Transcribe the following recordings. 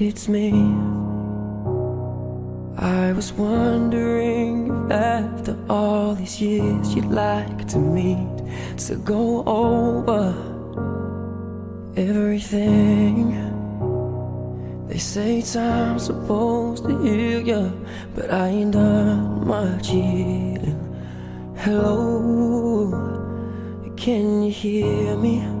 it's me. I was wondering if after all these years you'd like to meet. To go over everything. They say time's supposed to heal ya But I ain't done much healing. Hello, can you hear me?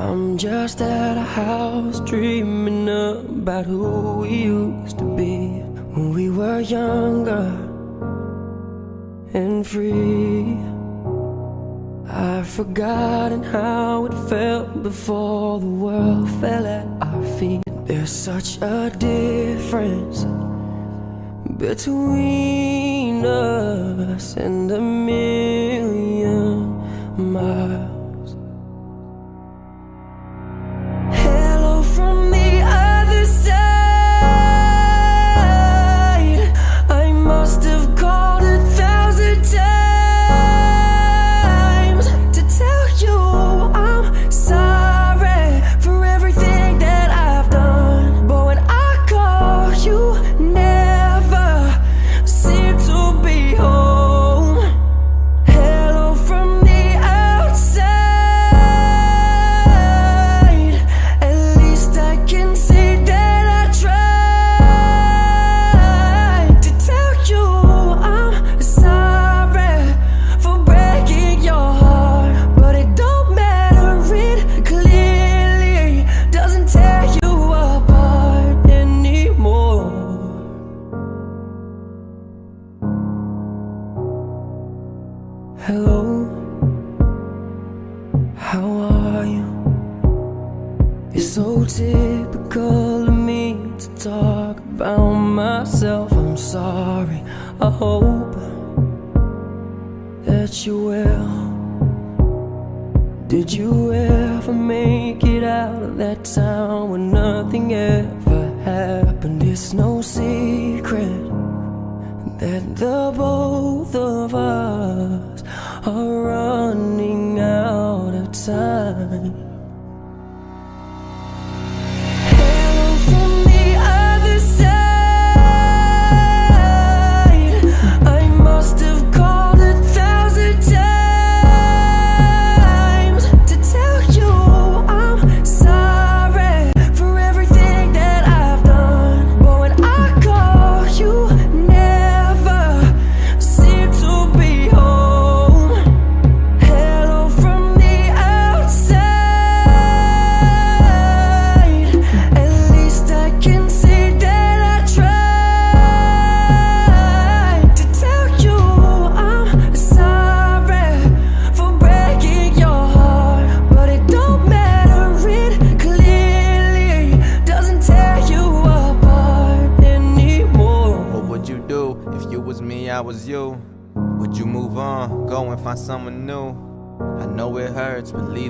I'm just at a house dreaming about who we used to be when we were younger and free. I've forgotten how it felt before the world fell at our feet. There's such a difference between us and a million miles.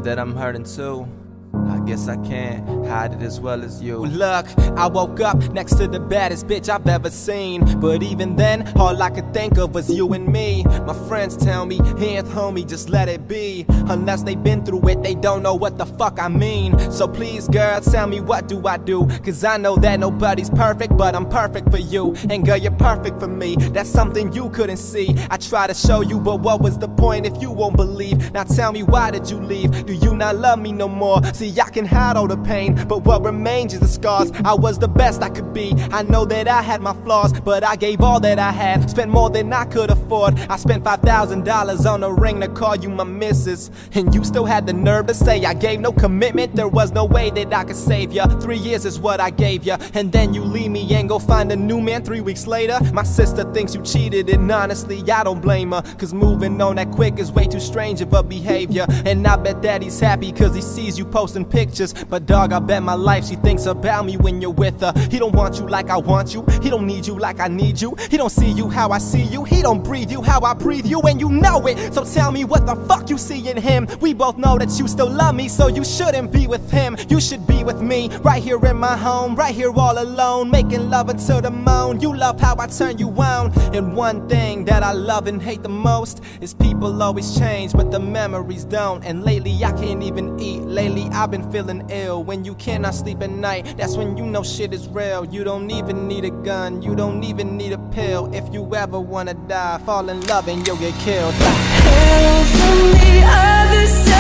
That I'm hurting too. I guess I can't hide it as well as you. Look, I woke up next to the baddest bitch I've ever seen. But even then, all I could think of was you and me. My friends tell me, hands homie, just let it be. Unless they've been through it, they don't know what the fuck I mean. So please, girl, tell me what do I do? Cause I know that nobody's perfect, but I'm perfect for you. And girl, you're perfect for me. That's something you couldn't see. I try to show you, but what was the point if you won't believe? Now tell me, why did you leave? Do you not love me no more? See, I can hide all the pain, but what remains is the scars. I was the best I could be. I know that I had my flaws, but I gave all that I had. Spent more than I could afford. I spent $5,000 on a ring to call you my missus. And you still had the nerve to say I gave no commitment. There was no way that I could save ya. Three years is what I gave ya. And then you leave me and go find a new man three weeks later. My sister thinks you cheated, and honestly, I don't blame her. Cause moving on that quick is way too strange of a behavior. And I bet that he's happy cause he sees you posting pictures. But dog, I bet my life she thinks about me when you're with her. He don't want you like I want you. He don't need you like I need you. He don't see you how I see you. He don't breathe you how I breathe you, and you know it. So tell me what the fuck you see in him. We both know that you still love me, so you shouldn't be with him. You should be with me, right here in my home, right here all alone, making love until the moan. You love how I turn you on. And one thing that I love and hate the most is people always change, but the memories don't. And lately I can't even eat. Lately I've been feeling ill. When you cannot sleep at night, that's when you know shit is real. You don't even need a gun, you don't even need a pill. If you ever wanna die, fall in love and you'll get killed. Hello from the other side.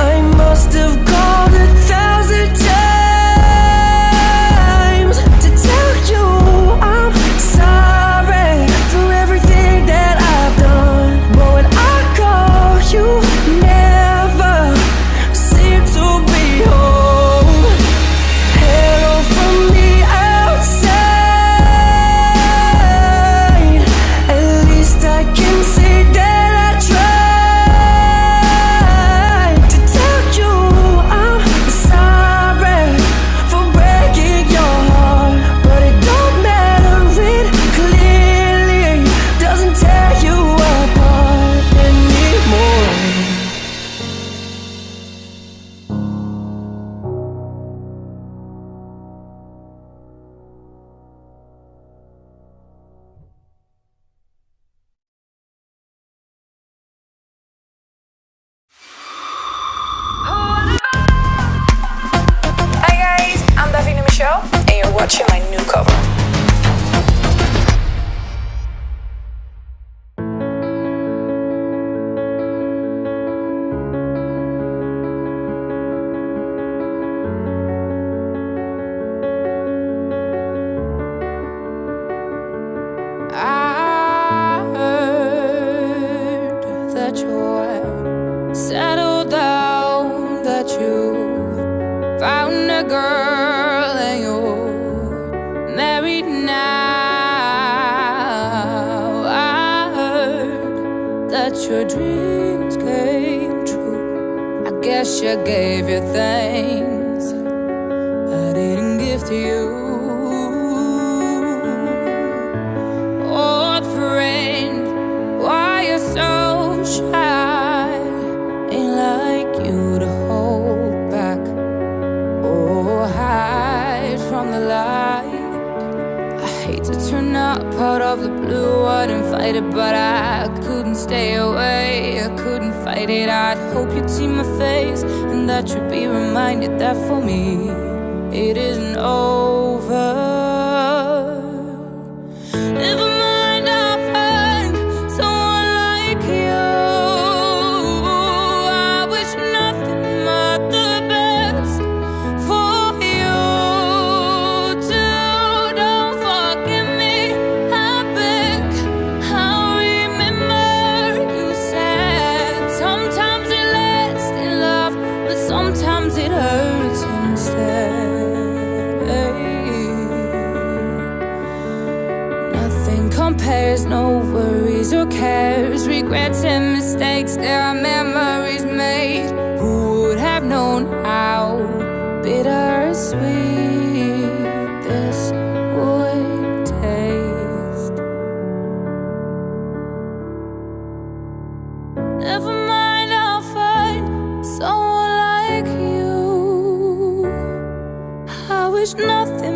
I must have to you. Old friend, why you so shy? Ain't like you to hold back or hide from the light. I hate to turn up out of the blue, I didn't fight it, but I couldn't stay away. I couldn't fight it. I'd hope you'd see my face and that you'd be reminded that for me it isn't over. Never mind, I'll find someone like you. I wish nothing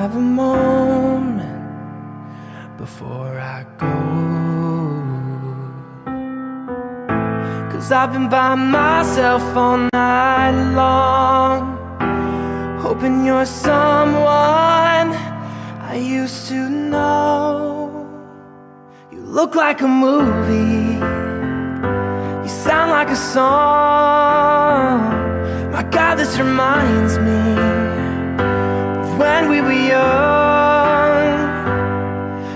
have a moment before I go? Cause I've been by myself all night long, hoping you're someone I used to know. You look like a movie, you sound like a song. My God, this reminds me when we were young.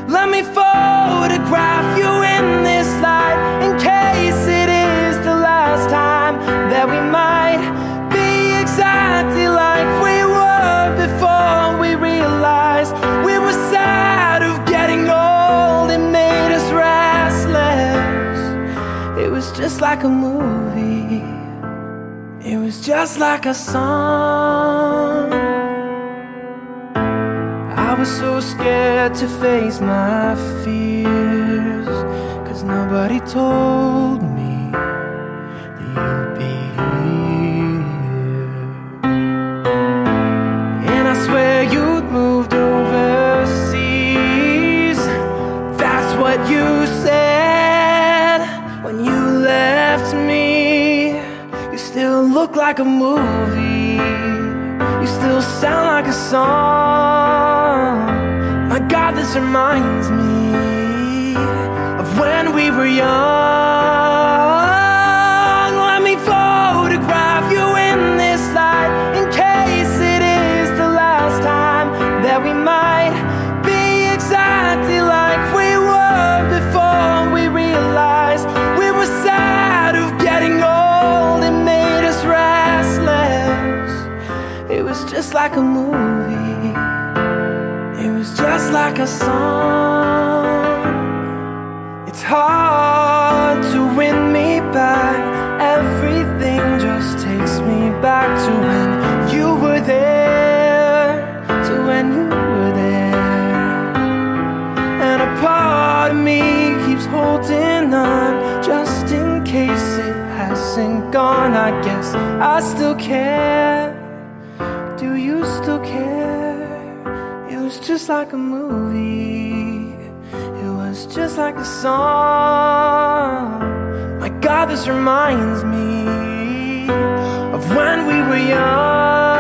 Let me photograph you in this light in case it is the last time that we might be exactly like we were before we realized we were sad of getting old. It made us restless. It was just like a movie. It was just like a song. I was so scared to face my fears. Cause nobody told me that you'd be here. And I swear you'd moved overseas. That's what you said when you left me you still look like a movie. You still sound like a song. God, this reminds me of when we were young. Let me photograph you in this light in case it is the last time that we might be exactly like we were before we realized we were sad of getting old. It made us restless. It was just like a movie. Just like a song. It's hard to win me back. Everything just takes me back to when you were there. To when you were there. And a part of me keeps holding on just in case it hasn't gone. I guess I still care. Do you still care? Just like a movie. It was just like a song. My God, this reminds me of when we were young.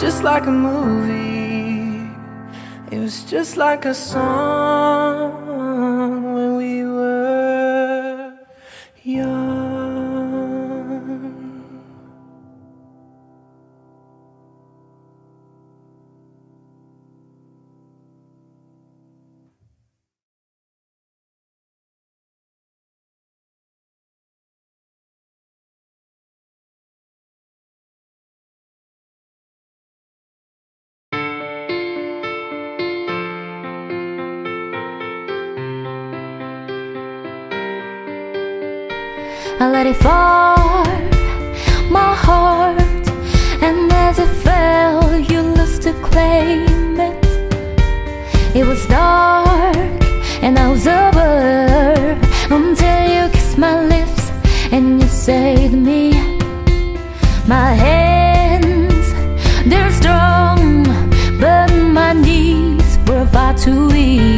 Just like a movie. It was just like a song I let it fall, my heart, and as it fell, you lost to claim it. It was dark, and I was over until you kissed my lips and you saved me. My hands, they're strong, but my knees were far too weak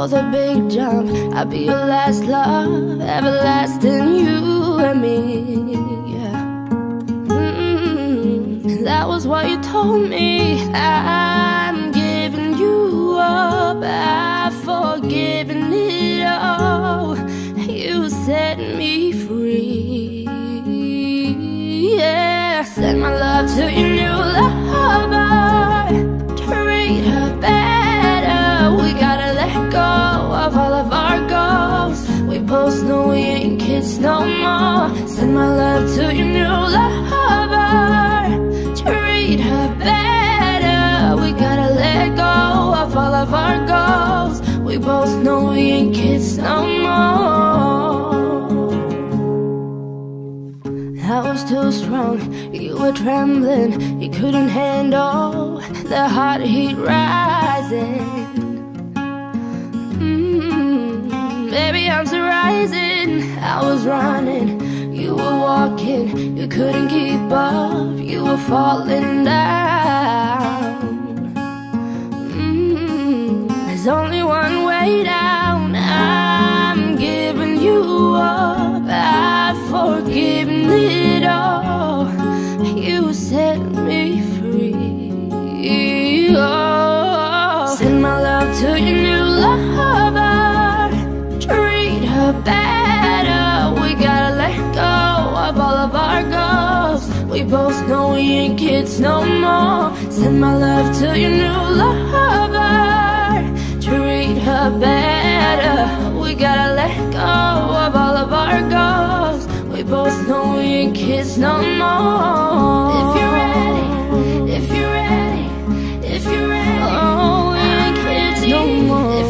for the big jump. I'd be your last love, everlasting you and me. Yeah. Mm, that was what you told me. I'm giving you up. I've forgiven it all. You set me free. Yeah. Send my love to your new lover. Treat her kids no more. Send my love to your new lover. Treat her better. We gotta let go of all of our goals. We both know we ain't kids no more. I was too strong, you were trembling, you couldn't handle the hot heat rising. Mm, baby, I'm still rising. I was running, you were walking, you couldn't keep up, you were falling down. Mm, there's only one way down. I'm giving you up. I've forgiven it all. You set ain't no more. Send my love to your new lover. Treat her better. We gotta let go of all of our goals. We both know we ain't kids no more. If you're ready, if you're ready, if you're ready, oh, we ain't kids no more.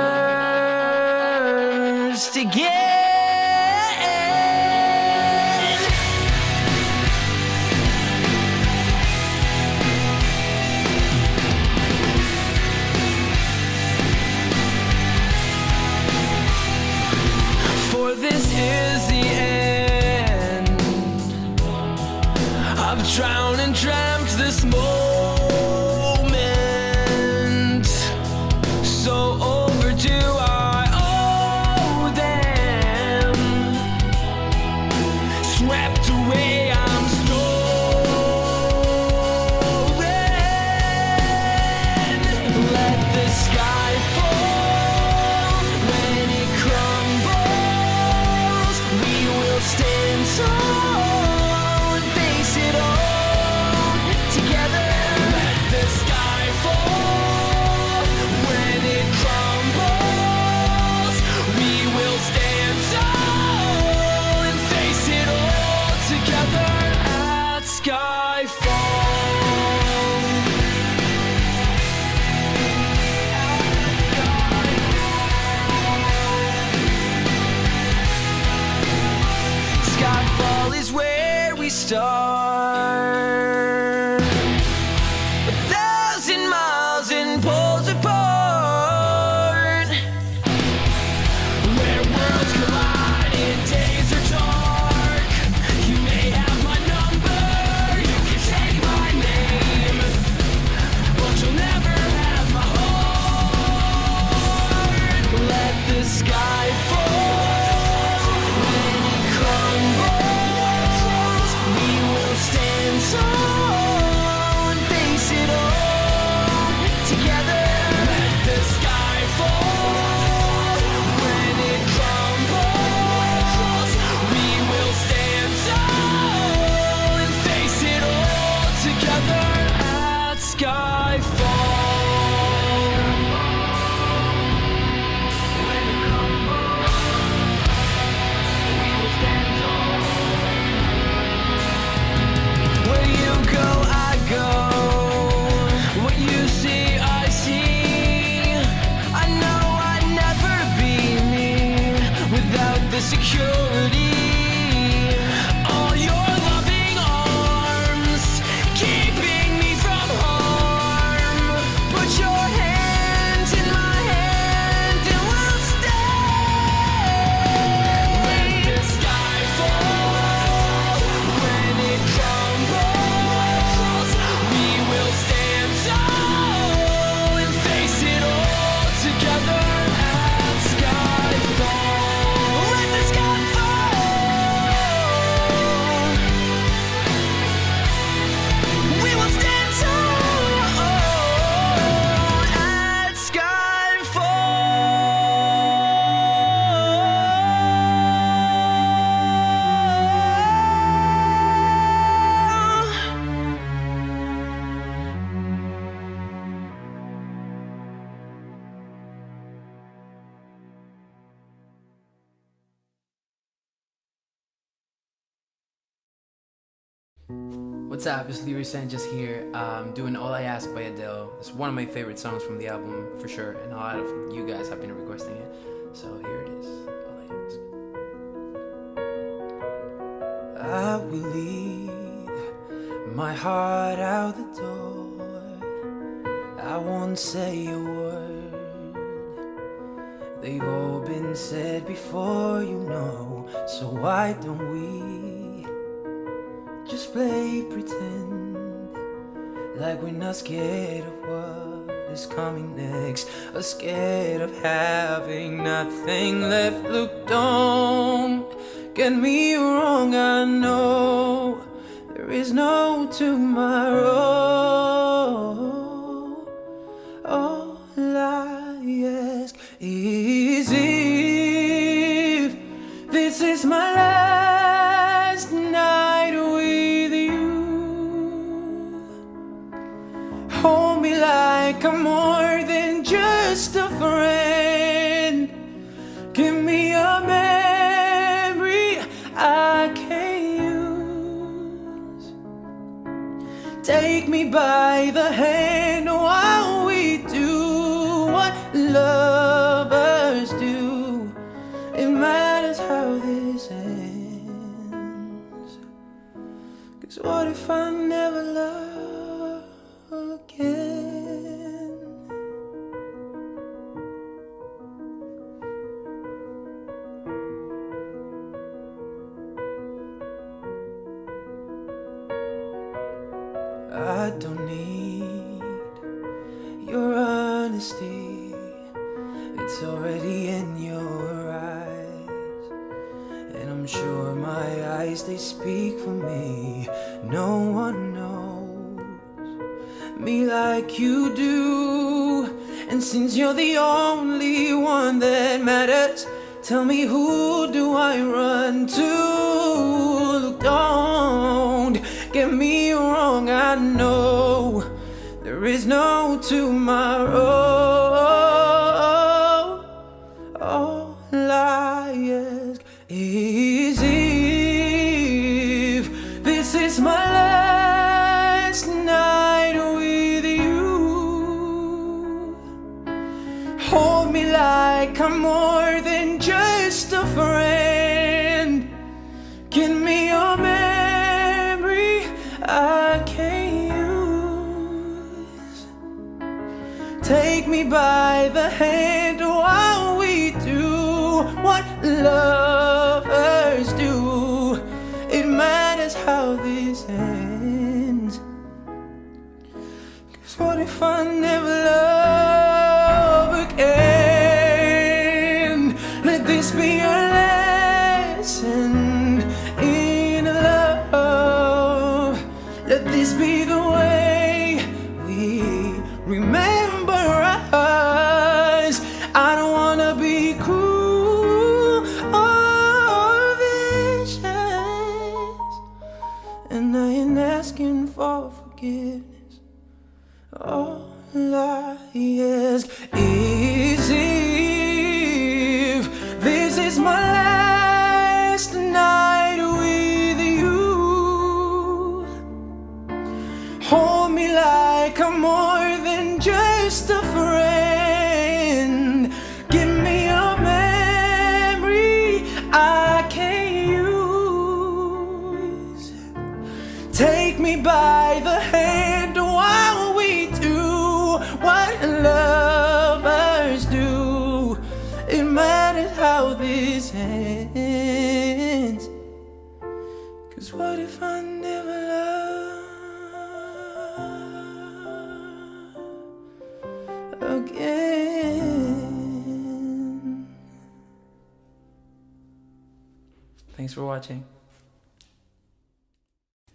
dark. Up? It's Leroy Sanchez here. Um, doing All I Ask by Adele. It's one of my favorite songs from the album for sure, and a lot of you guys have been requesting it. So here it is. All I Ask. I will leave my heart out the door. I won't say a word. They've all been said before, you know. So why don't we play pretend like we're not scared of what is coming next? Or scared of having nothing left. Look, don't get me wrong, I know there is no tomorrow. By the hand while we do what lovers do. It matters how this ends. Cause what if I never love if I never love again? Thanks for watching.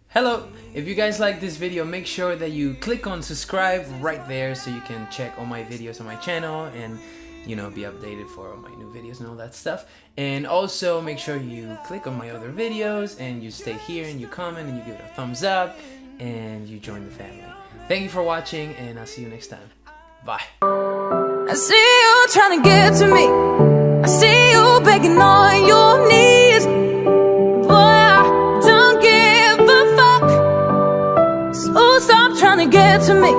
Hello! If you guys like this video, make sure that you click on subscribe right there so you can check all my videos on my channel and you know be updated for all my new videos and all that stuff. And also make sure you click on my other videos and you stay here and you comment and you give it a thumbs up and you join the family. Thank you for watching and I'll see you next time. Bye. I see you trying to get to me. I see you begging on your knees. Boy, I don't give a fuck. So stop trying to get to me.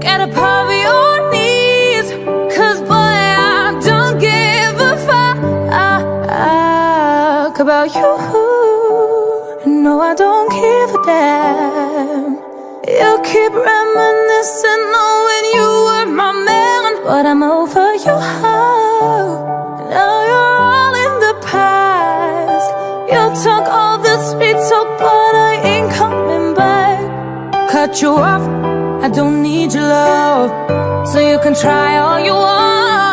Get up off your knees. Cause boy, I don't give a fuck about you. No, I don't give a damn. You keep running missing knowing you were my man. But I'm over you oh. Now you're all in the past. You took all the sweet talk But I ain't coming back. Cut you off. I don't need your love. So you can try all you want.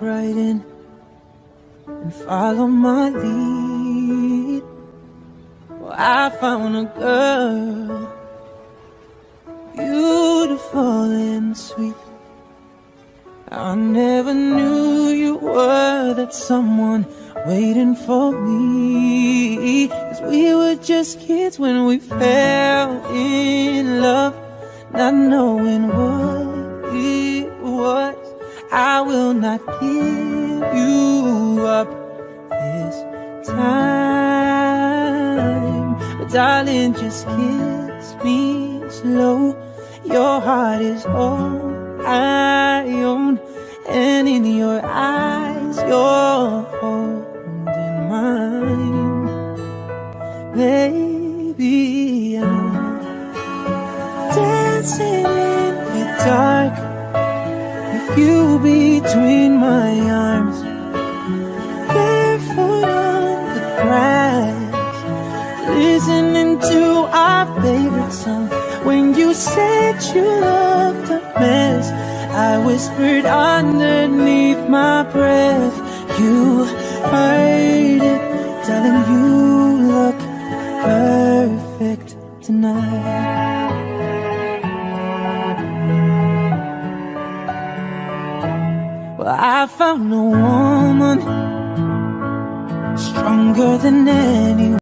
writing and follow my lead. Well, I found a girl, beautiful and sweet. I never knew you were that someone waiting for me. Cause we were just kids when we fell in love, not knowing what will not give you up this time. But darling, just kiss me slow. Your heart is all I own, and in your eyes, you're holding mine, baby. I'm dancing between my arms, barefoot on the grass, listening to our favorite song. When you said you loved a mess, I whispered underneath my breath. You heard it, darling. You look perfect tonight. I found a woman stronger than anyone.